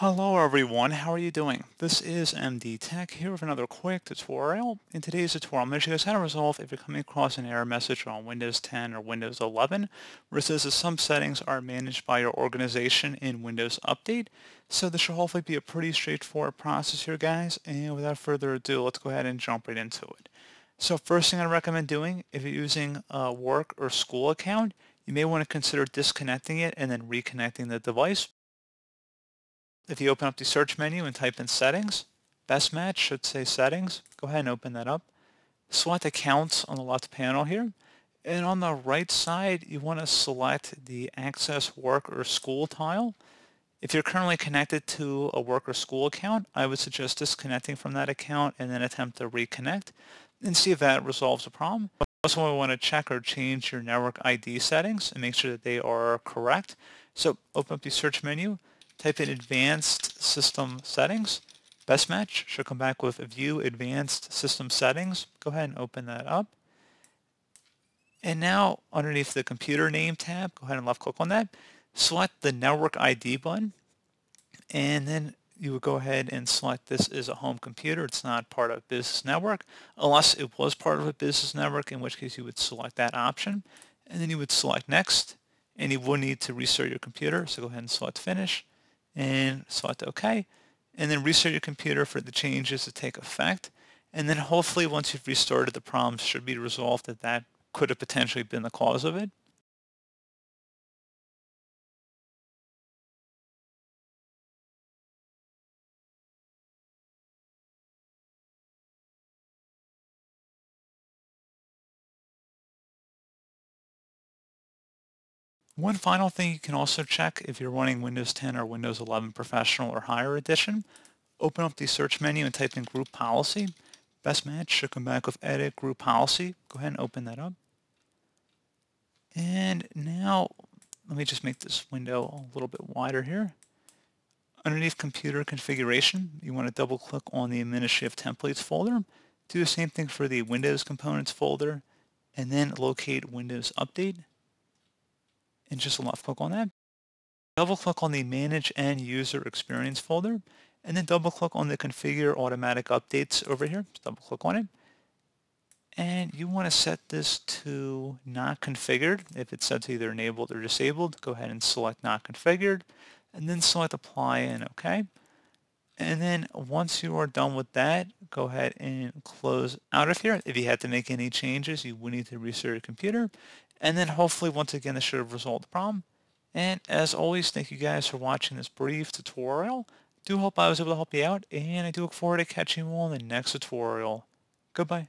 Hello everyone, how are you doing? This is MD Tech here with another quick tutorial. In today's tutorial, I'm going to show you how to resolve if you're coming across an error message on Windows 10 or Windows 11 where it says that some settings are managed by your organization in Windows Update. So this should hopefully be a pretty straightforward process here guys, and without further ado, let's go ahead and jump right into it. So first thing I recommend doing, if you're using a work or school account, you may want to consider disconnecting it and then reconnecting the device if you open up the search menu and type in settings, best match should say settings. Go ahead and open that up. Select accounts on the left panel here. And on the right side, you want to select the access work or school tile. If you're currently connected to a work or school account, I would suggest disconnecting from that account and then attempt to reconnect and see if that resolves the problem. Also, we want to check or change your network ID settings and make sure that they are correct. So open up the search menu, type in Advanced System Settings. Best match should come back with View Advanced System Settings. Go ahead and open that up. And now underneath the Computer Name tab, go ahead and left click on that. Select the Network ID button. And then you would go ahead and select this as a home computer. It's not part of a Business Network, unless it was part of a Business Network, in which case you would select that option. And then you would select Next, and you will need to restart your computer, so go ahead and select Finish and select OK. And then restart your computer for the changes to take effect. And then hopefully once you've restarted, the problem should be resolved that that could have potentially been the cause of it. One final thing you can also check if you're running Windows 10 or Windows 11 Professional or Higher Edition, open up the search menu and type in Group Policy. Best match should come back with Edit Group Policy. Go ahead and open that up. And now, let me just make this window a little bit wider here. Underneath Computer Configuration, you want to double click on the Administrative Templates folder. Do the same thing for the Windows Components folder, and then locate Windows Update and just a left click on that. Double click on the Manage End User Experience folder and then double click on the Configure Automatic Updates over here. Just double click on it. And you want to set this to not configured. If it's set to either enabled or disabled, go ahead and select not configured and then select apply and OK. And then once you are done with that, go ahead and close out of here. If you had to make any changes, you would need to restart your computer. And then hopefully, once again, this should have resolved the problem. And as always, thank you guys for watching this brief tutorial. Do hope I was able to help you out, and I do look forward to catching you all in the next tutorial. Goodbye.